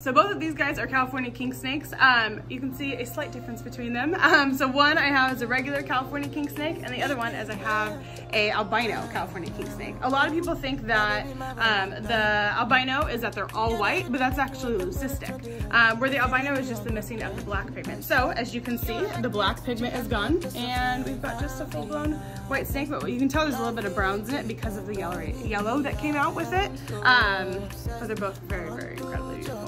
So both of these guys are California king snakes. Um, you can see a slight difference between them. Um, so one I have is a regular California king snake and the other one is I have a albino California king snake. A lot of people think that um, the albino is that they're all white, but that's actually leucistic, um, where the albino is just the missing of the black pigment. So as you can see, the black pigment is gone and we've got just a full-blown white snake, but you can tell there's a little bit of browns in it because of the yellow, yellow that came out with it. Um, but they're both very, very incredibly beautiful.